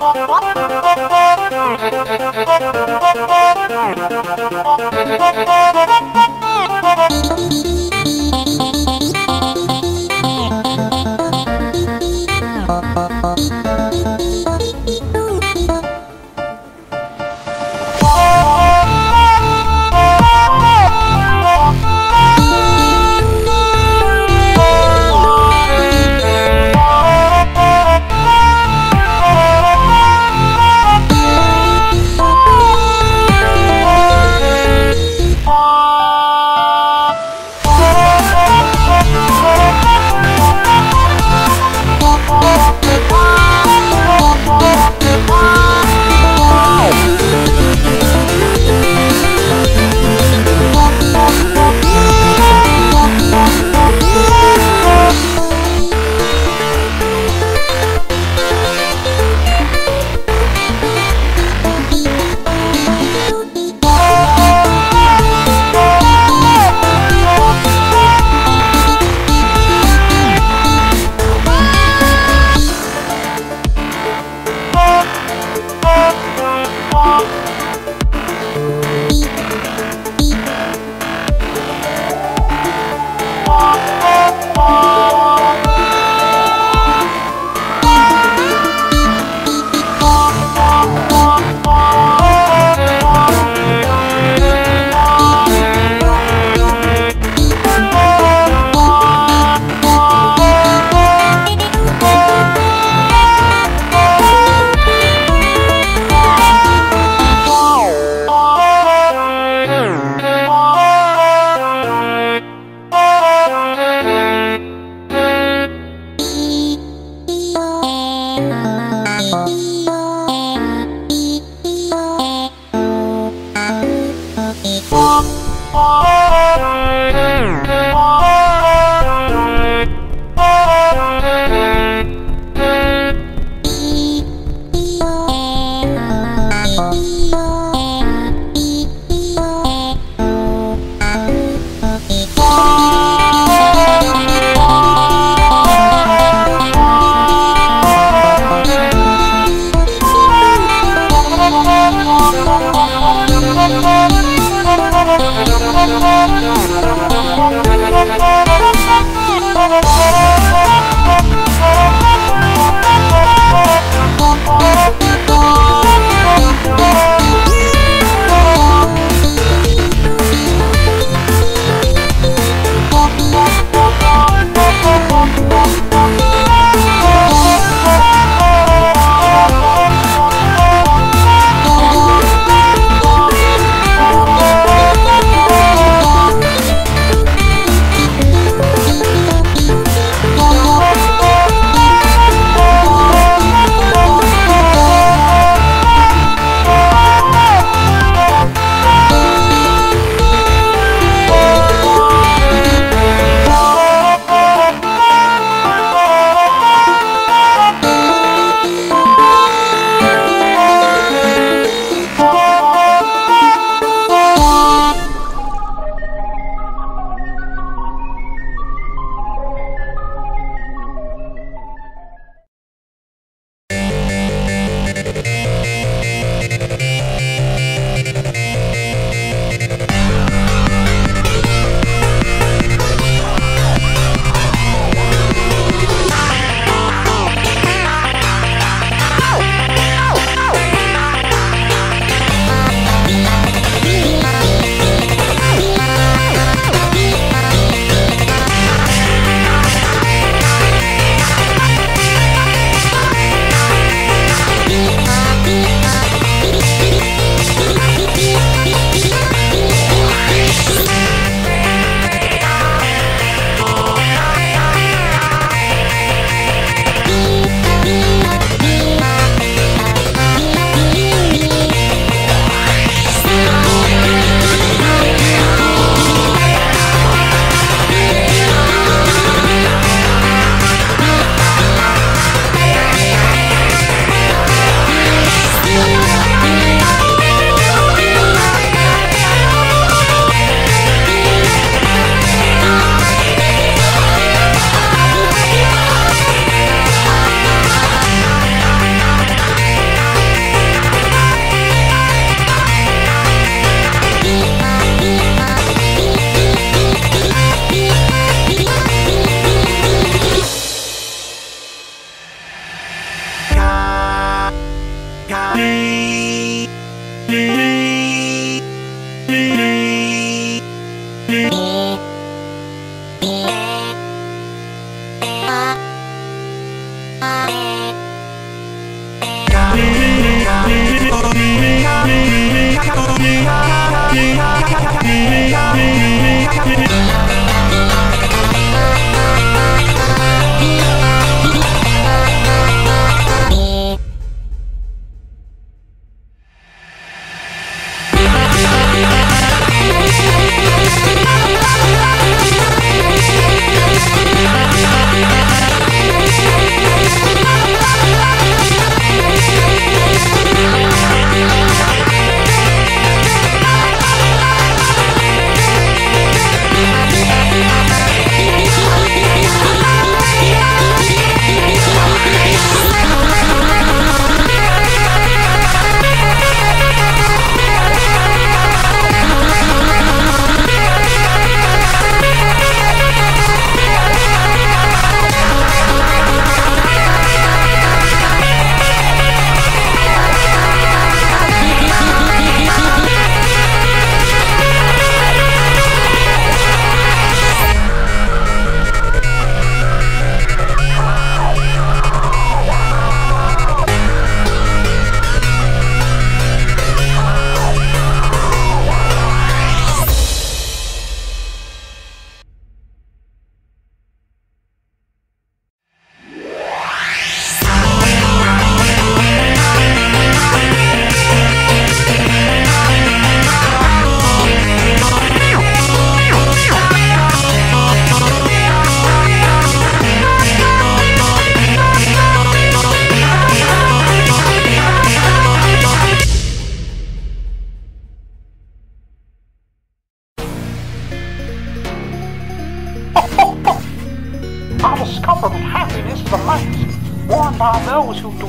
Thank you. Música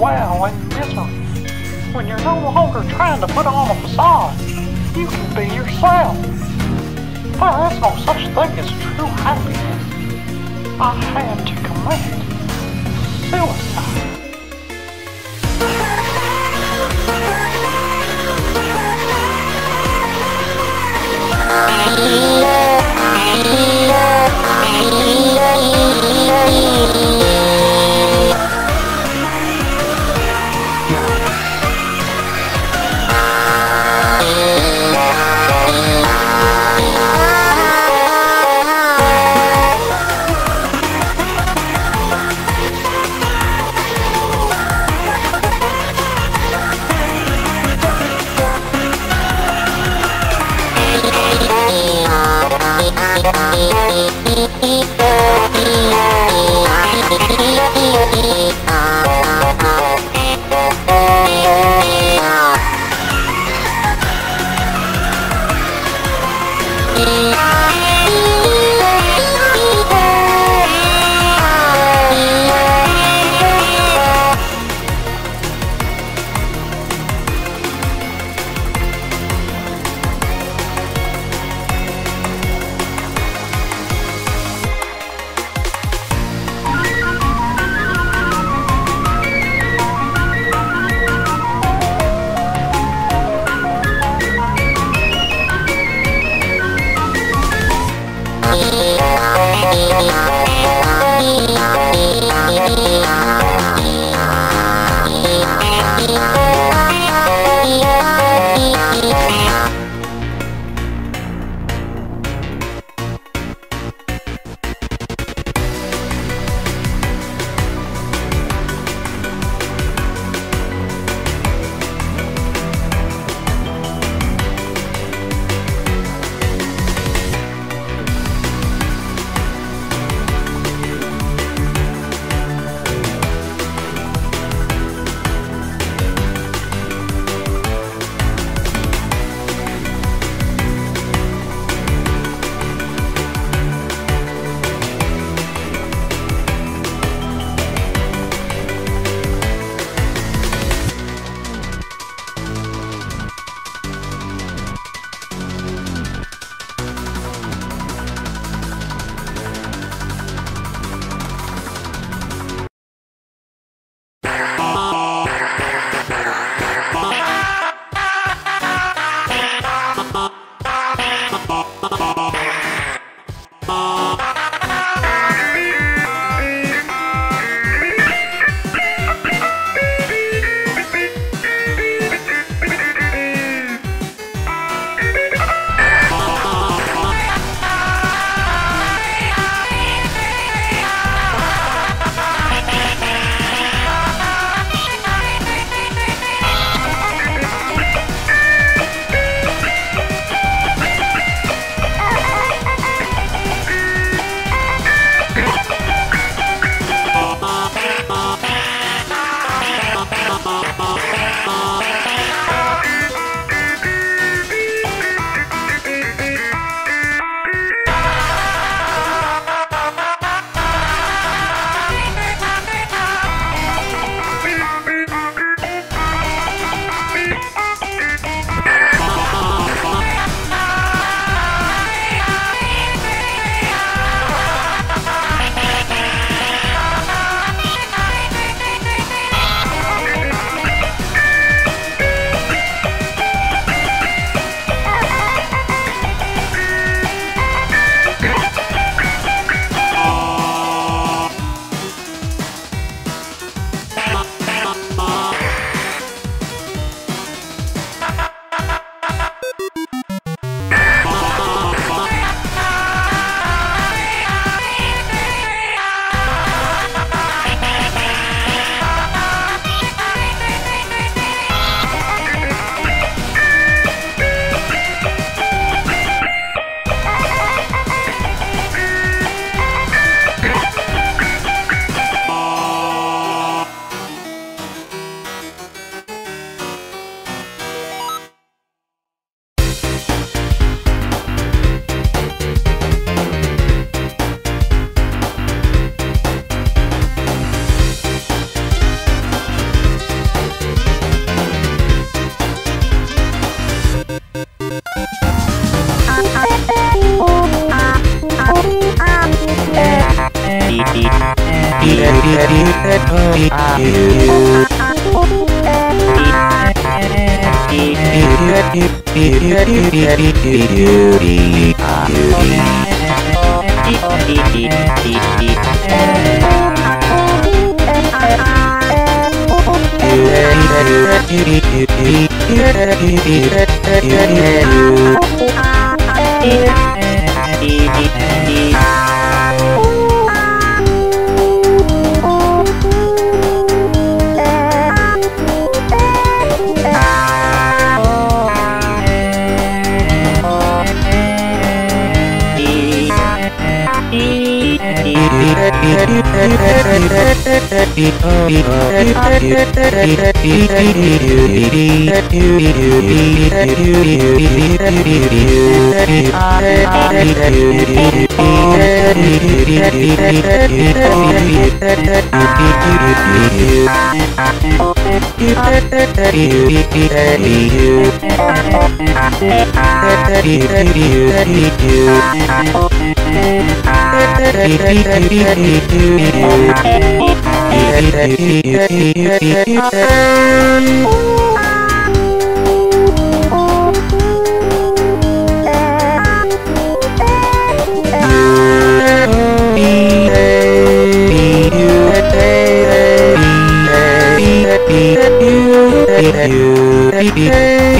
wow and misery. When you're no longer trying to put on a facade, you can be yourself. There is no such thing as true happiness. I had to commit suicide. Yeah. you. you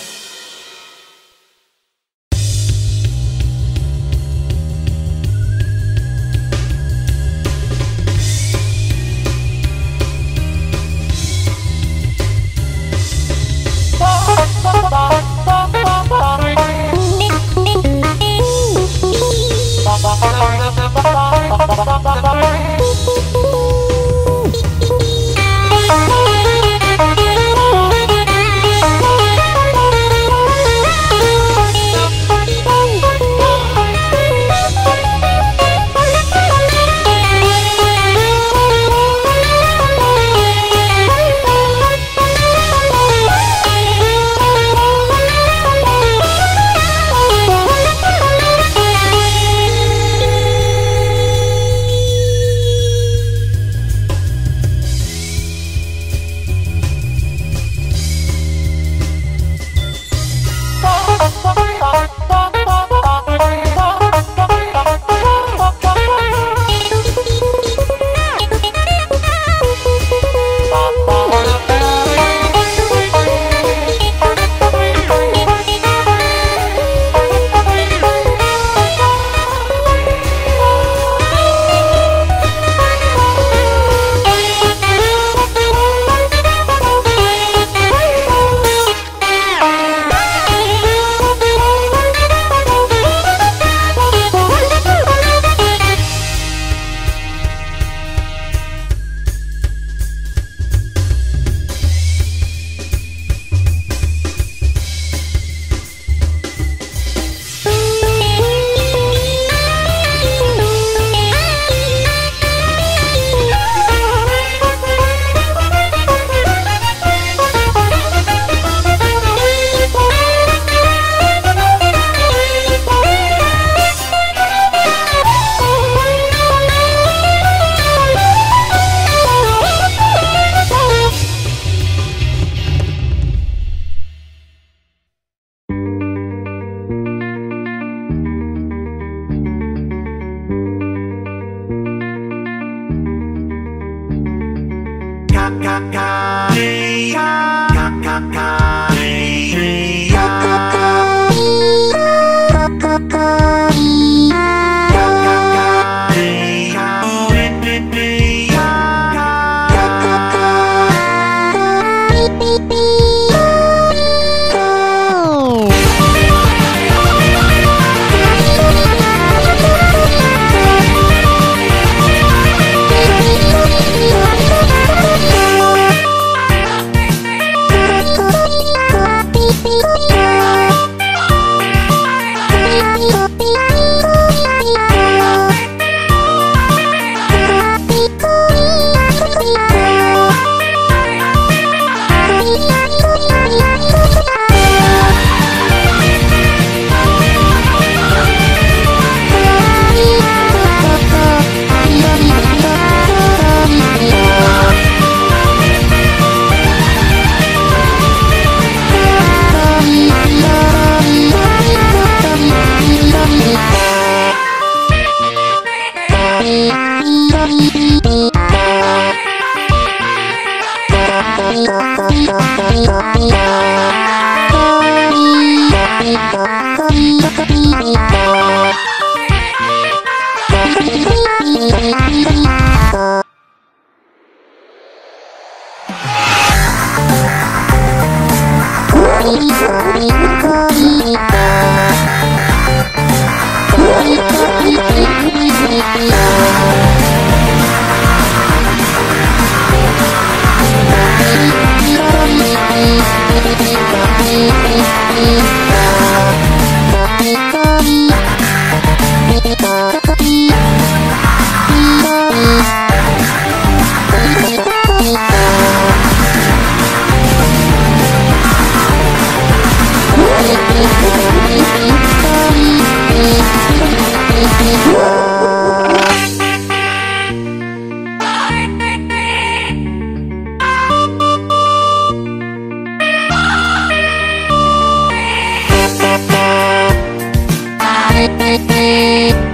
Hey, Música Bye.